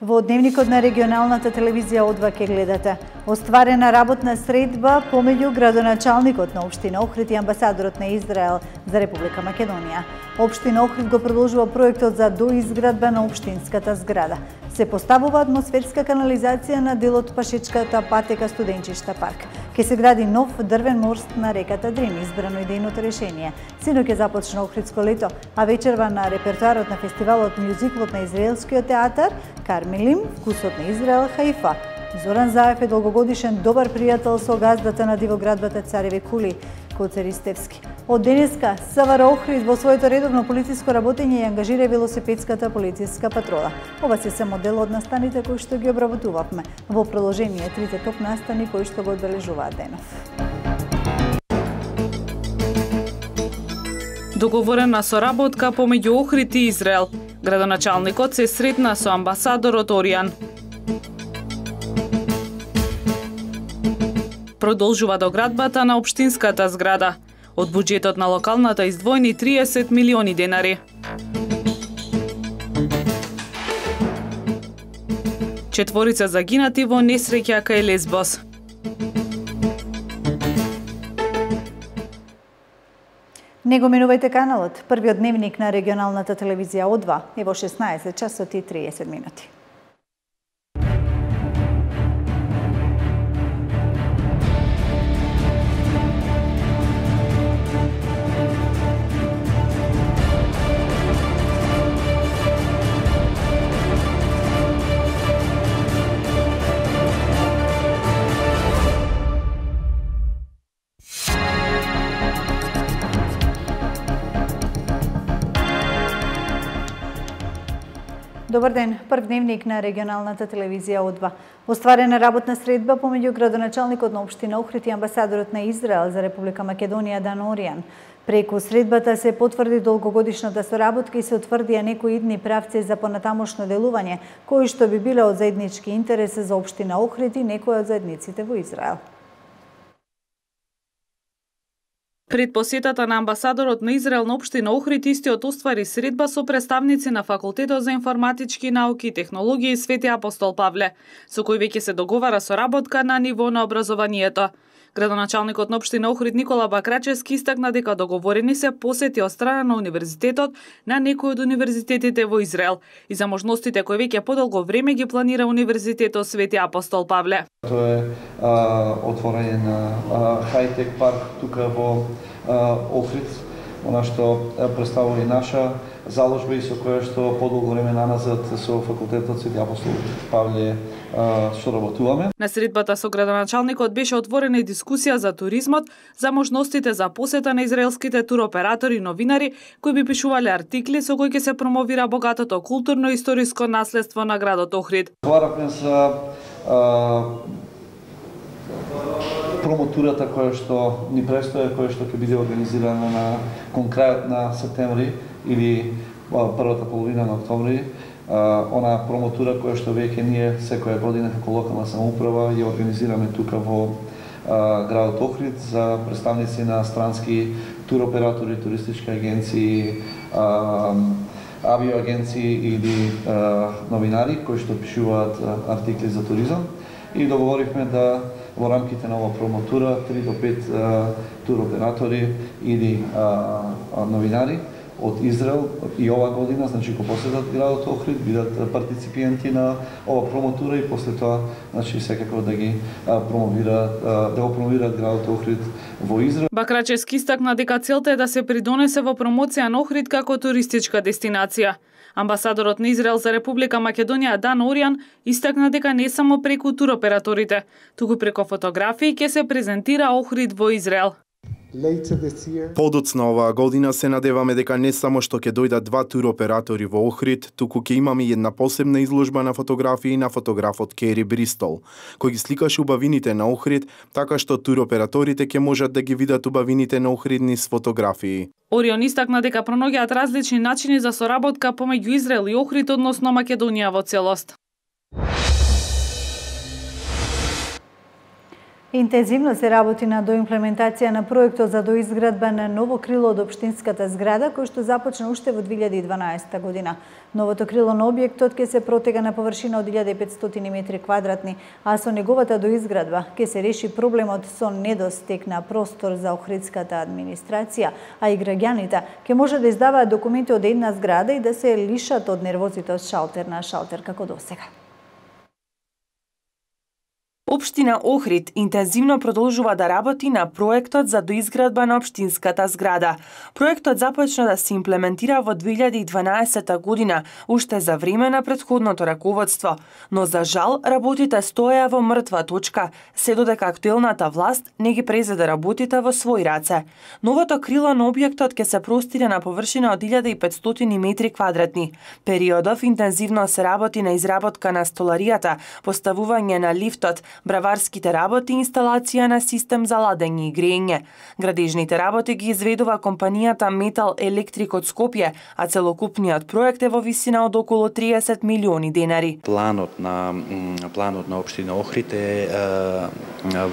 Во дневникот на регионалната телевизија Одва ке гледате. Остварена работна средба помеѓу градоначалникот на Обштина Охрид и амбасадорот на Израел за Република Македонија. Обштина Охрид го продолжува проектот за доизградба на обштинската зграда. Се поставува атмосферска канализација на делот пашечката патека Студенчишта парк. Ке се гради нов дрвен мост на реката Дрин, избрано идејното решение. Синоќ ќе започна Охридско лето, а вечерва на репертуарот на фестивалот мюзиклот на Израелскиот театар Кармелим, вкусот на Израел Хаифа. Зоран Заев е долгогодишен добар пријател со газдата на дивоградбата Цареве Кули, Коцер Истевски. Од денеска Савар Охрид во своето редовно полициско работење ја ангажира велосипедската полициска патрола. Ова се само дел од настаните кои што ги обработувавме. Во продолжение трите топ настани кои што го одбележуваат денов. Договорена соработка помеѓу Охрид и Израел. Градоначалникот се сретна со амбасадорот Оријан. Продолжува доградбата на Обштинската зграда. Од буџетот на локалната издвоени 30 милиони денари. Четворица загинати во несреќа кај Лесбос. Не го менувајте каналот. Првиот дневник на регионалната телевизија О2 е во 16 часот и 30 минути. Добар ден, прв дневник на регионалната телевизија Одва. Остварена работна средба помеѓу градоначалникот на општина Охрид и амбасадорот на Израел за Република Македонија Дан Оријан. Преку средбата се потврди долгогодишната соработка и се утврдија некои идни правци за понатамошно делување, кои што би биле од заеднички интерес за општина Охрид и некои од заедниците во Израел. Пред посетата на амбасадорот на Израел на општина Охрид истиот оствари средба со представници на Факултетот за информатички науки и технологии Свети Апостол Павле, со кој веќе се договара со работка на ниво на образованието. Градоначалникот на општина Охрид Никола Бакрачевски истакна дека договорени се посети од страна на универзитетот на некои од универзитетите во Израел и за можностите кои веќе подолго време ги планира Универзитетот Свети Апостол Павле. Тоа е а, отворање на хайтек парк тука во а, Охрид, она што представува и наша заложба и со која што подолго време наназад со факултетот Свети Апостол Павле што работуваме. На средбата со градоначалникот беше отворена и дискусија за туризмот, за можностите за посета на израелските туроператори и новинари кои би пишувале артикли со кои ќе се промовира богатото културно и историско наследство на градот Охрид. Говоравме за а, промотурата која што ни престоја, која што ќе биде организирана на конкрет на септември или првата половина на октомври она промотура која што веќе ние секоја година како локална самоуправа ја организираме тука во градот Охрид за представници на странски туроператори, туристички агенции, авиоагенции или новинари кои што пишуваат артикли за туризам. И договоривме да во рамките на оваа промотура 3 до 5 туроператори или новинари од Израел и ова година, значи го посетат градот Охрид, бидат партиципиенти на ова промотура и после тоа, значи секако да ги промовираат, да го промовираат градот Охрид во Израел. Бакрачевски истакна дека целта е да се придонесе во промоција на Охрид како туристичка дестинација. Амбасадорот на Израел за Република Македонија Дан Оријан истакна дека не само преку туроператорите, туку преку фотографии ќе се презентира Охрид во Израел. Подоцна оваа година се надеваме дека не само што ќе дојдат два туроператори во Охрид, туку ќе имаме една посебна изложба на фотографии на фотографот Кери Бристол, кој ги сликаше убавините на Охрид, така што туроператорите ќе можат да ги видат убавините на Охрид низ фотографии. Орион истакна дека пронаоѓаат различни начини за соработка помеѓу Израел и Охрид односно Македонија во целост. Интензивно се работи на доимплементација на проектот за доизградба на ново крило од општинската зграда, кој што започна уште во 2012 година. Новото крило на објектот ќе се протега на површина од 1500 метри квадратни, а со неговата доизградба ќе се реши проблемот со недостиг на простор за Охридската администрација, а и граѓаните ќе може да издаваат документи од една зграда и да се лишат од нервозите од шалтер на шалтер како досега. Општина Охрид интензивно продолжува да работи на проектот за доизградба на општинската зграда. Проектот започна да се имплементира во 2012 година, уште за време на предходното раководство, но за жал работите стоја во мртва точка, се додека актуелната власт не ги презеде да работите во свој раце. Новото крило на објектот ќе се простире на површина од 1500 метри квадратни. Периодов интензивно се работи на изработка на столаријата, поставување на лифтот, браварските работи инсталација на систем за ладење и грење. Градежните работи ги изведува компанијата Метал Електрик од Скопје, а целокупниот проект е во висина од околу 30 милиони денари. Планот на планот на општина Охрид е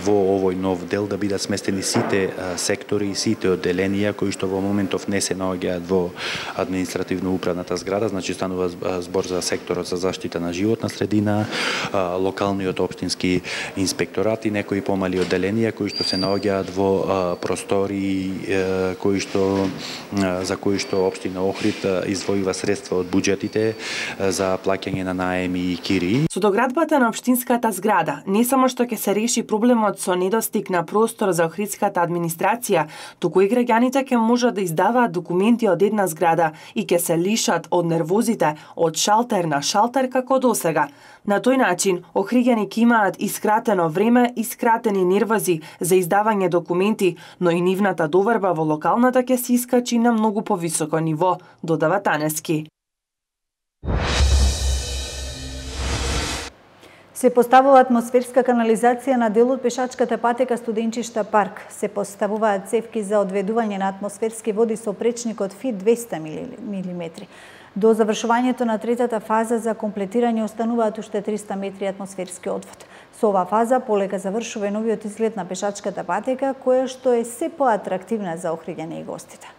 во овој нов дел да бидат сместени сите сектори и сите одделенија кои што во моментов не се наоѓаат во административно управната зграда, значи станува збор за секторот за заштита на животна средина, локалниот општински инспекторати, некои помали одделенија кои што се наоѓаат во простори кои што за кои што општина Охрид издвојува средства од буџетите за плаќање на наеми и кири. Со доградбата на општинската зграда не само што ќе се реши проблемот со недостиг на простор за охридската администрација, туку и граѓаните ќе можат да издаваат документи од една зграда и ќе се лишат од нервозите од шалтер на шалтер како досега. На тој начин, охриѓани ќе имаат искратено време и скратени нервози за издавање документи, но и нивната доверба во локалната ќе се искачи на многу повисоко ниво, додава Танески. Се поставува атмосферска канализација на дел од пешачката патека Студенчишта парк. Се поставуваат цевки за одведување на атмосферски води со пречник од фит 200 мм. До завршувањето на третата фаза за комплетирање остануваат уште 300 метри атмосферски одвод. Со оваа фаза полека завршува новиот изглед на пешачката патека, која што е се поатрактивна за охриѓање и гостите.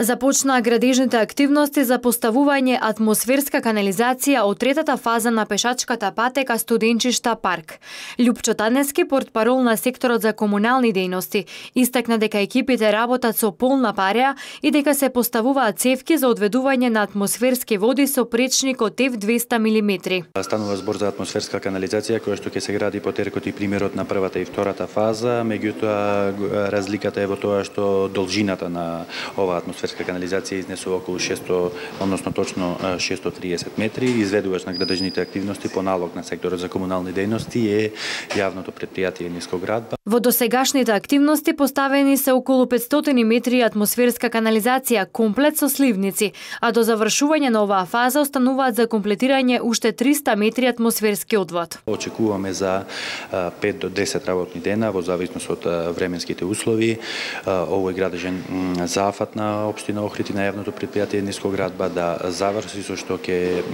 Започнаа градежните активности за поставување атмосферска канализација од третата фаза на пешачката патека Студенчишта парк. Лјупчо Танески, портпарол на секторот за комунални дејности, истакна дека екипите работат со полна пареа и дека се поставуваат цевки за одведување на атмосферски води со пречник од ТЕВ 200 мм. Станува збор за атмосферска канализација која што ќе се гради по теркот и примерот на првата и втората фаза, меѓутоа разликата е во тоа што должината на оваа атмосферска атмосферска канализација изнесува околу 600, односно точно 630 метри. Изведувач на градежните активности по налог на секторот за комунални дејности е јавното предпријатие Нискоградба. Во досегашните активности поставени се околу 500 метри атмосферска канализација, комплет со сливници, а до завршување на оваа фаза остануваат за комплетирање уште 300 метри атмосферски одвод. Очекуваме за 5 до 10 работни дена во зависност од временските услови. Овој градежен зафат на општина Охрид и на јавното предпријатие Нискоградба да заврши со што ќе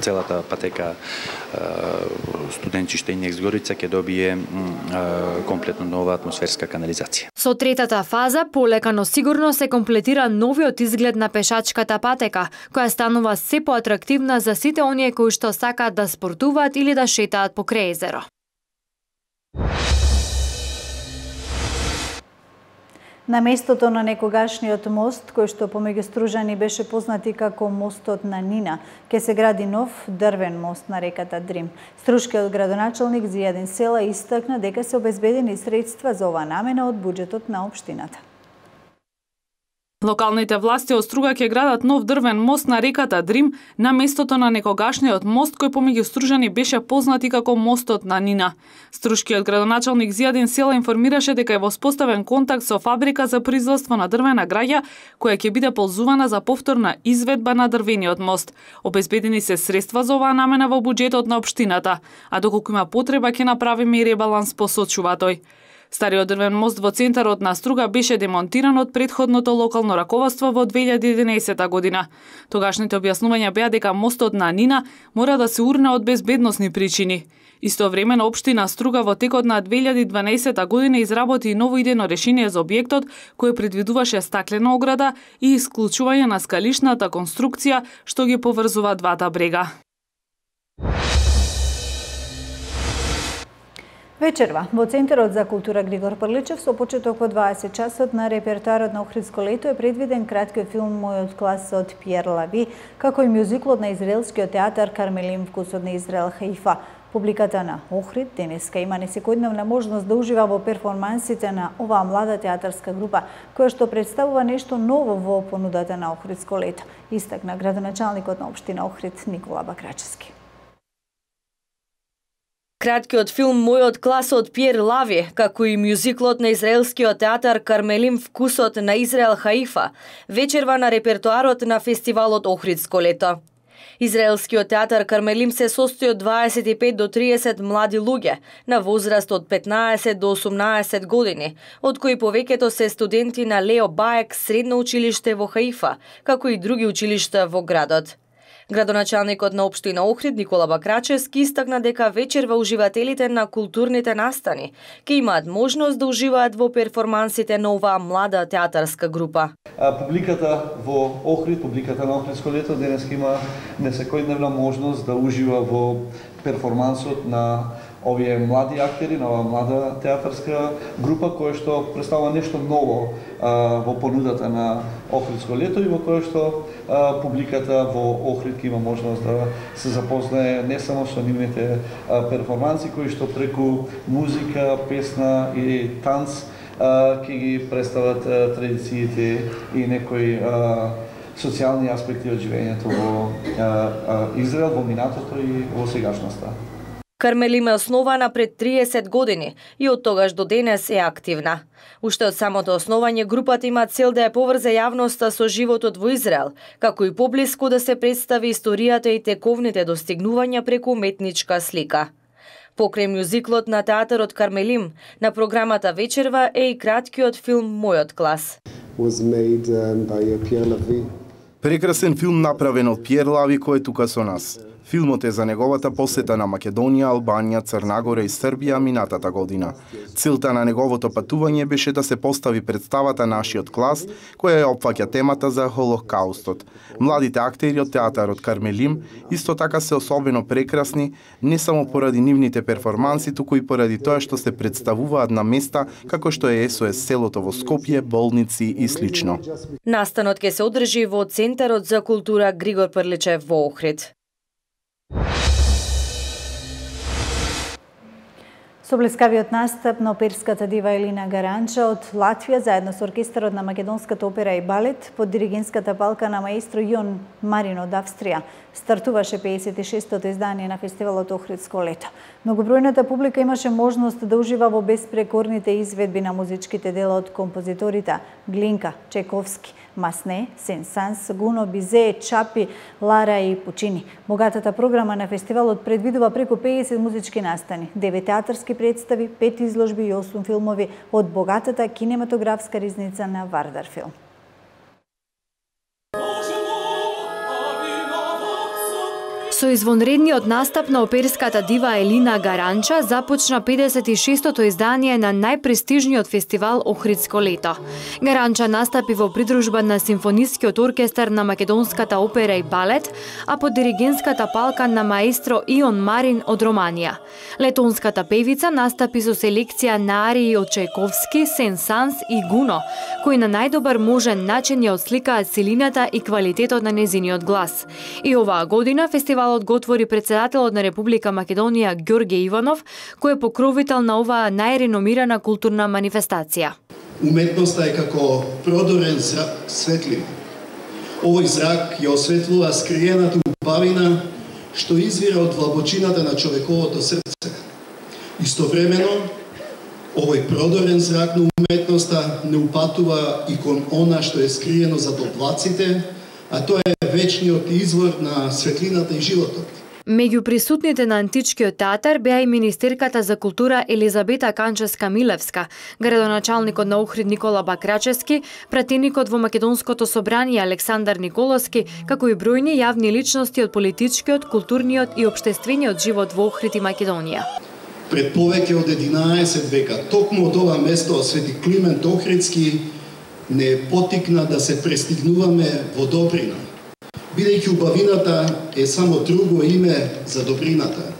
целата патека студенчиште и Некс ќе добие комплетно нова атмосферска канализација. Со третата фаза полекано сигурно се комплетира новиот изглед на пешачката патека, која станува се поатрактивна за сите оние кои што сакаат да спортуваат или да шетаат покрај езеро. На местото на некогашниот мост, кој што помеѓу стружани беше познати како мостот на Нина, ќе се гради нов дрвен мост на реката Дрим. Струшкиот градоначалник Зијадин Села истакна дека се обезбедени средства за оваа намена од буџетот на општината. Локалните власти од Струга ќе градат нов дрвен мост на реката Дрим на местото на некогашниот мост кој помеѓу стружани беше познати како мостот на Нина. Струшкиот градоначалник Зијадин Села информираше дека е воспоставен контакт со фабрика за производство на дрвена граѓа која ќе биде ползувана за повторна изведба на дрвениот мост. Обезбедени се средства за оваа намена во буџетот на општината, а доколку има потреба ќе направиме и ребаланс посочува тој. Стариот дрвен мост во центарот на Струга беше демонтиран од предходното локално раководство во 2011 година. Тогашните објаснувања беа дека мостот на Нина мора да се урне од безбедносни причини. Истовремено општина Струга во текот на 2012 година изработи ново идено решение за објектот кој предвидуваше стаклена ограда и исклучување на скалишната конструкција што ги поврзува двата брега. Вечерва во Центарот за култура Григор Прличев со почеток во 20 часот на репертуарот на Охридско лето е предвиден краткиот филм Мојот клас од Пјер Лави, како и мюзиклот на израелскиот театар Кармелин вкусот на Израел Хаифа. Публиката на Охрид денеска има несекојдневна можност да ужива во перформансите на оваа млада театарска група, која што представува нешто ново во понудата на Охридско лето, истакна градоначалникот на општина Охрид Никола Бакрачевски. Краткиот филм Мојот клас од Пиер Лави, како и мюзиклот на израелскиот театар Кармелим вкусот на Израел Хаифа, вечерва на репертуарот на фестивалот Охридско лето. Израелскиот театар Кармелим се состои од 25 до 30 млади луѓе на возраст од 15 до 18 години, од кои повеќето се студенти на Лео Баек средно училиште во Хаифа, како и други училишта во градот. Градоначалникот на општина Охрид Никола Бакрачевски истакна дека вечерва уживателите на културните настани ќе имаат можност да уживаат во перформансите на оваа млада театарска група. А, публиката во Охрид, публиката на Охридско лето денес има несекојдневна можност да ужива во перформансот на овие млади актери, на оваа млада театарска група која што представува нешто ново а, во понудата на Охридско лето и во која што а, публиката во Охрид има можност да се запознае не само со нивните а, перформанси кои што преку музика, песна и танц ќе ги представат а, традициите и некои а, социјални аспекти од живењето во а, а, Израел, во минатото и во сегашноста. Кармелим е основана пред 30 години и од тогаш до денес е активна. Уште од самото основање групата има цел да ја поврзе јавноста со животот во Израел, како и поблиску да се представи историјата и тековните достигнувања преку уметничка слика. Покрај мюзиклот на театарот Кармелим, на програмата вечерва е и краткиот филм Мојот клас. Made, um, Прекрасен филм направен од Пјер Лави кој е тука со нас. Филмот е за неговата посета на Македонија, Албанија, Црнагора и Србија минатата година. Целта на неговото патување беше да се постави представата нашиот клас, која ја опфаќа темата за Холокаустот. Младите актери од театарот Кармелим исто така се особено прекрасни, не само поради нивните перформанси, туку и поради тоа што се представуваат на места како што е СОС селото во Скопје, болници и слично. Настанот ќе се одржи во Центарот за култура Григор Прличев во Охрид. Со блескавиот настап на оперската дива Елина Гаранча од Латвија заедно со оркестарот на Македонската опера и балет под диригентската палка на маестро Јон Марин од Австрија стартуваше 56-тото издание на фестивалот Охридско лето. Многобројната публика имаше можност да ужива во беспрекорните изведби на музичките дела од композиторите Глинка, Чековски, Масне, сенсанс Гуно, Бизе, Чапи, Лара и Пучини. Богатата програма на фестивалот предвидува преку 50 музички настани, 9 театарски представи, 5 изложби и 8 филмови од богатата кинематографска ризница на Вардар филм. Со извонредниот настап на оперската дива Елина Гаранча започна 56-тото издание на најпрестижниот фестивал Охридско лето. Гаранча настапи во придружба на Симфонискиот оркестар на Македонската опера и балет, а под диригентската палка на маестро Ион Марин од Романија. Летонската певица настапи со селекција на арии од Чајковски, Сен-Санс и Гуно, кои на најдобар можен начин ја отсликаат силината и квалитетот на незиниот глас. И оваа година фестивал фестивалот го отвори председателот на Република Македонија Ѓорге Иванов, кој е покровител на оваа најреномирана културна манифестација. Уметноста е како продорен зрак, светлина. Овој зрак ја осветлува скриената убавина што извира од длабочината на човековото срце. Истовремено, овој продорен зрак на уметноста не упатува и кон она што е скриено за облаците, а тоа е вечниот извор на светлината и животот. Меѓу присутните на античкиот театар беа и министерката за култура Елизабета Канческа Милевска, градоначалникот на Охрид Никола Бакрачевски, пратеникот во Македонското собрание Александар Николовски, како и бројни јавни личности од политичкиот, културниот и обштествениот живот во Охрид и Македонија. Пред повеќе од 11 века, токму од ова место Свети Климент Охридски не потикна да се престигнуваме во добрина бидејќи убавината е само друго име за добрината.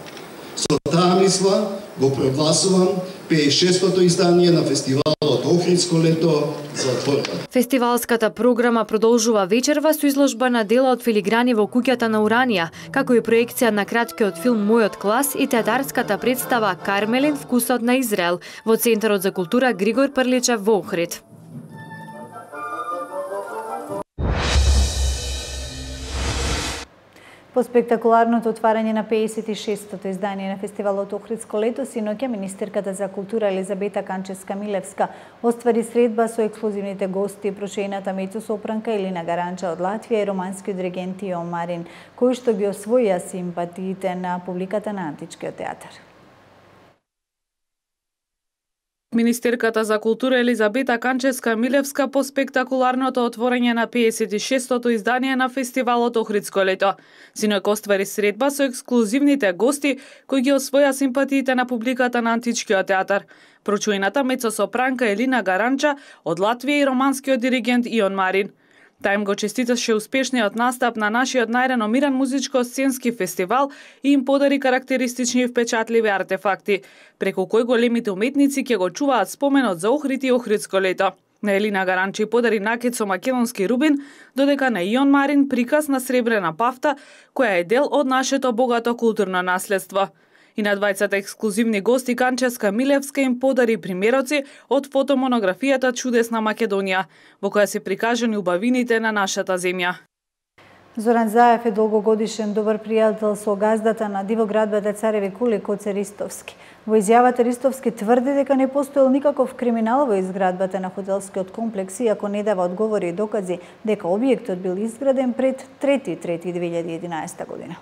Со таа мисла го прогласувам 56-тото издание на фестивалот Охридско лето за отворено. Фестивалската програма продолжува вечерва со изложба на дела од филиграни во куќата на Уранија, како и проекција на краткиот филм Мојот клас и театарската представа Кармелин вкусот на Израел во Центарот за култура Григор Прличев во Охрид. По спектакуларното отварање на 56-тото издание на фестивалот Охридско лето, синоќа министерката за култура Елизабета Канческа Милевска оствари средба со ексклузивните гости, прошејната мецо-сопранка Илина Гаранча од Латвија и романскиот регент Ион Марин, кој што ги освоја симпатиите на публиката на Античкиот театар. Министерката за култура Елизабета Канческа Милевска по спектакуларното отворање на 56-тото издание на фестивалот Охридско лето. Синој оствари средба со ексклузивните гости кои ги освоја симпатиите на публиката на Античкиот театар. Прочуената мецо-сопранка Елина Гаранча од Латвија и романскиот диригент Ион Марин. Та им го честиташе успешниот настап на нашиот најреномиран музичко-сценски фестивал и им подари карактеристични и впечатливи артефакти, преку кои големите уметници ќе го чуваат споменот за Охрид и Охридско лето. На Елина Гаранчи подари накид со македонски рубин, додека на Ион Марин приказ на сребрена пафта, која е дел од нашето богато културно наследство. И на двајцата ексклузивни гости Канческа Милевска им подари примероци од фотомонографијата Чудесна Македонија, во која се прикажани убавините на нашата земја. Зоран Заев е долгогодишен добар пријател со газдата на дивоградбата Цареви кули Коце Ристовски. Во изјавата Ристовски тврди дека не постоел никаков криминал во изградбата на хотелскиот комплекс, иако не дава одговори и докази дека објектот бил изграден пред 3.3.2011 година.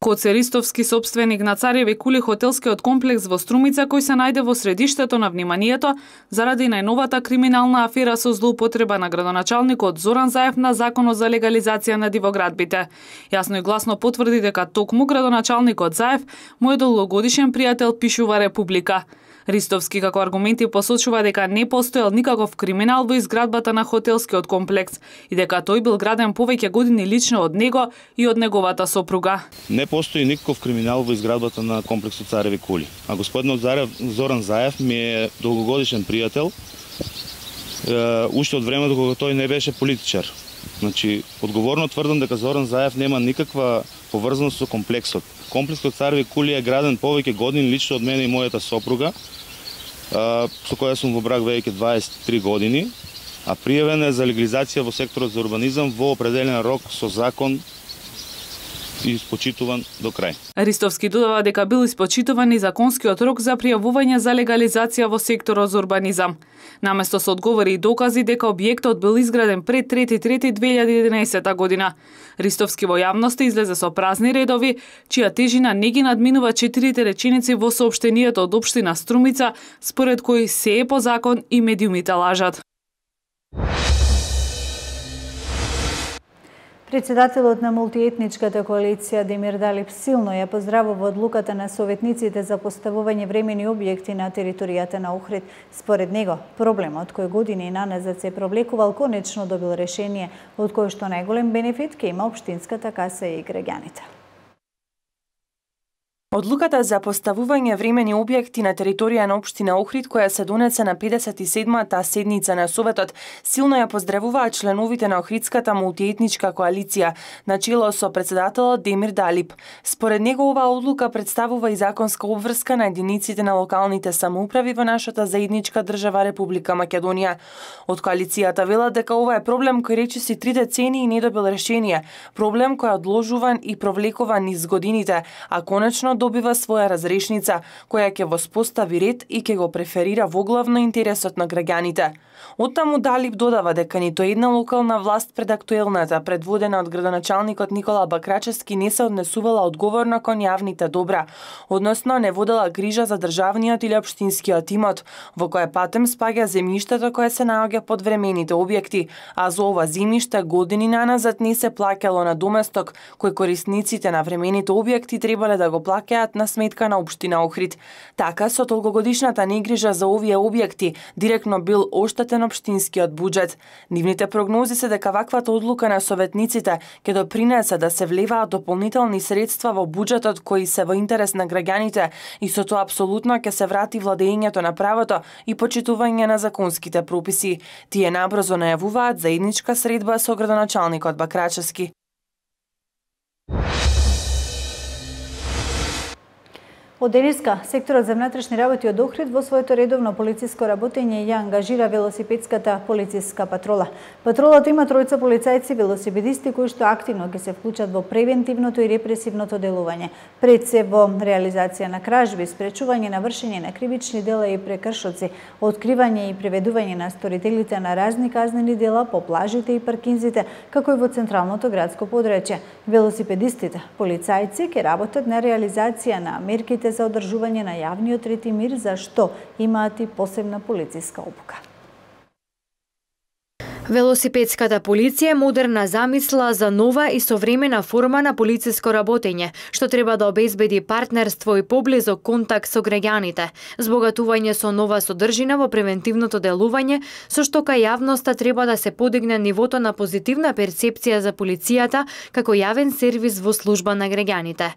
Коце Ристовски, собственик на Цареви кули хотелскиот комплекс во Струмица, кој се најде во средиштето на вниманието заради најновата криминална афера со злоупотреба на градоначалникот Зоран Заев на законот за легализација на дивоградбите. Јасно и гласно потврди дека токму градоначалникот Заев, мој долгогодишен пријател пишува Република. Ристовски како аргументи посочува дека не постоел никаков криминал во изградбата на хотелскиот комплекс и дека тој бил граден повеќе години лично од него и од неговата сопруга. Не постои никаков криминал во изградбата на комплексот Цареви кули. А господинот Зарев, Зоран Заев ми е долгогодишен пријател, уште од времето кога тој не беше политичар. Значи, одговорно тврдам дека Зоран Заев нема никаква поврзаност со комплексот. Комплексот Царви кули е граден повеќе години лично од мене и мојата сопруга со која сум во брак веќе 23 години, а пријавена е за легализација во секторот за урбанизам во определен рок со закон испочитуван до крај. Ристовски додава дека бил испочитуван и законскиот рок за пријавување за легализација во секторот за урбанизам. Наместо се одговори и докази дека објектот бил изграден пред 3.3.2011 година. Ристовски во јавноста излезе со празни редови, чија тежина не ги надминува четирите реченици во сообштенијето од Обштина Струмица, според кои се е по закон и медиумите лажат. Председателот на мултиетничката коалиција Демир Далип силно ја поздравува одлуката на советниците за поставување времени објекти на територијата на Охрид. Според него, проблемот кој години наназад се провлекувал конечно добил решение, од кој што најголем бенефит ке има општинската каса и граѓаните. Одлуката за поставување времени објекти на територија на општина Охрид, која се донесе на 57-та седница на Советот, силно ја поздравуваат членовите на Охридската мултиетничка коалиција, на чело со председателот Демир Далип. Според него оваа одлука представува и законска обврска на единиците на локалните самоуправи во нашата заедничка држава Република Македонија. Од коалицијата велат дека ова е проблем кој речиси три децени и не добил решение, проблем кој е одложуван и провлекуван низ годините, а конечно добива своја разрешница, која ќе воспостави ред и ќе го преферира во главно интересот на граѓаните. Оттаму Далиб додава дека нито една локална власт пред актуелната, предводена од градоначалникот Никола Бакрачевски, не се однесувала одговорно кон јавните добра, односно не водела грижа за државниот или општинскиот имот, во кое патем спаѓа земјиштето кое се наоѓа под времените објекти, а за ова земјиште години наназад не се плакало на доместок кој корисниците на времените објекти требале да го плакеат на сметка на општина Охрид. Така со толкогодишната негрижа за овие објекти директно бил оштетен општинскиот буџет. Нивните прогнози се дека ваквата одлука на советниците ќе допринесе да се влеваат дополнителни средства во буџетот кои се во интерес на граѓаните и со тоа апсолутно ќе се врати владењето на правото и почитување на законските прописи. Тие набрзо најавуваат заедничка средба со градоначалникот Бакрачевски. Од денеска, секторот за внатрешни работи од Охрид во своето редовно полициско работење ја ангажира велосипедската полициска патрола. Патролата има тројца полицајци велосипедисти кои што активно ќе се вклучат во превентивното и репресивното делување, пред се во реализација на кражби, спречување на вршење на кривични дела и прекршоци, откривање и преведување на сторителите на разни казнени дела по плажите и паркинзите, како и во централното градско подрече. Велосипедистите, полицајци ќе работат на реализација на мерките за одржување на јавниот ред и мир, за што имаат и посебна полициска обука. Велосипедската полиција е модерна замисла за нова и современа форма на полициско работење, што треба да обезбеди партнерство и поблизок контакт со граѓаните, збогатување со нова содржина во превентивното делување, со што кај јавноста треба да се подигне нивото на позитивна перцепција за полицијата како јавен сервис во служба на граѓаните.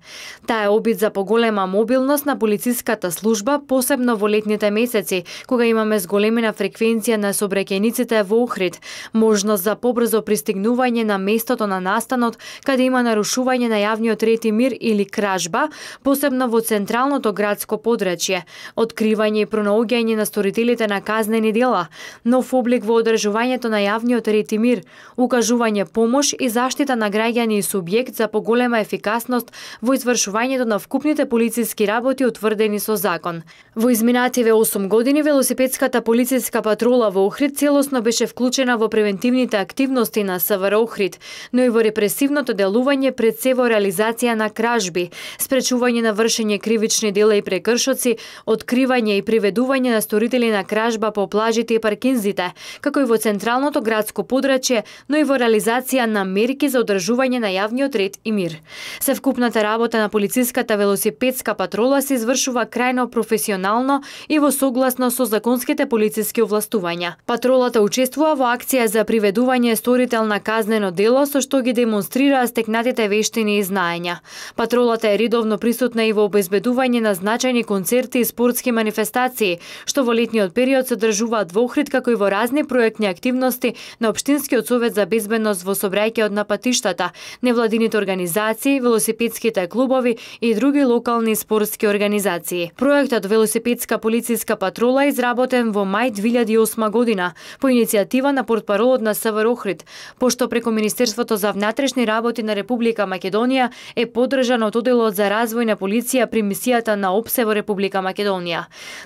Таа е обид за поголема мобилност на полициската служба, посебно во летните месеци, кога имаме зголемена фреквенција на собраќениците во Охрид, можност за побрзо пристигнување на местото на настанот каде има нарушување на јавниот ред и мир или кражба, посебно во централното градско подречје, откривање и пронаоѓање на сторителите на казнени дела, нов облик во одржувањето на јавниот ред и мир, укажување помош и заштита на граѓани и субјект за поголема ефикасност во извршувањето на вкупните полициски работи утврдени со закон. Во изминативе 8 години велосипедската полициска патрола во Охрид целосно беше вклучена во превентивните активности на СВР Охрид, но и во репресивното делување пред се во реализација на кражби, спречување на вршење кривични дела и прекршоци, откривање и приведување на сторители на кражба по плажите и паркинзите, како и во централното градско подрачје, но и во реализација на мерки за одржување на јавниот ред и мир. Севкупната работа на полициската велосипедска патрола се извршува крајно професионално и во согласно со законските полициски овластувања. Патролата учествува во акција акција за приведување сторител на казнено дело со што ги демонстрираа стекнатите вештини и знаења. Патролата е редовно присутна и во обезбедување на значајни концерти и спортски манифестации, што во летниот период се одржуваат во Охрид како и во разни проектни активности на Обштинскиот совет за безбедност во собрајќеот на патиштата, невладините организации, велосипедските клубови и други локални спортски организации. Проектот Велосипедска полициска патрола е изработен во мај 2008 година по иницијатива на портпаролот на СВР Охрид, пошто преку Министерството за внатрешни работи на Република Македонија е поддржано од Оделот за развој на полиција при мисијата на ОПСЕ во Република Македонија.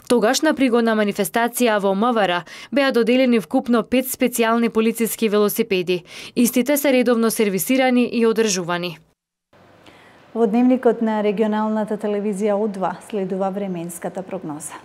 Тогаш на пригодна манифестација во МВР беа доделени вкупно пет специјални полициски велосипеди. Истите се редовно сервисирани и одржувани. Во дневникот на регионалната телевизија О2 следува временската прогноза.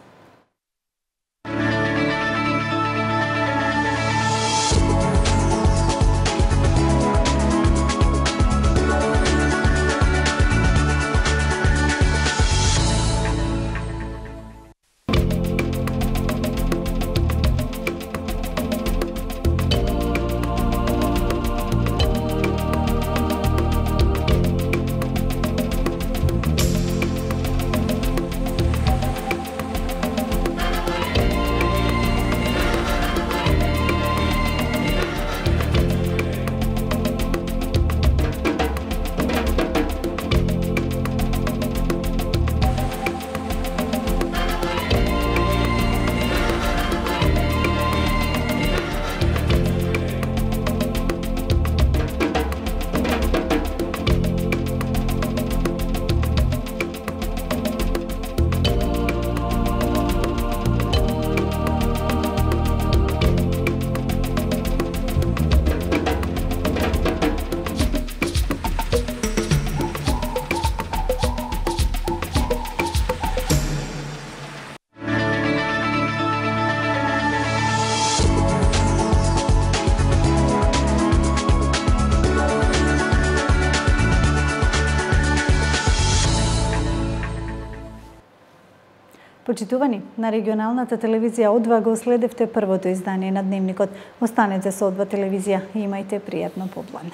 Почитувани, на регионалната телевизија Одва го следевте првото издание на Дневникот. Останете со Одва телевизија и имајте пријатно попладне.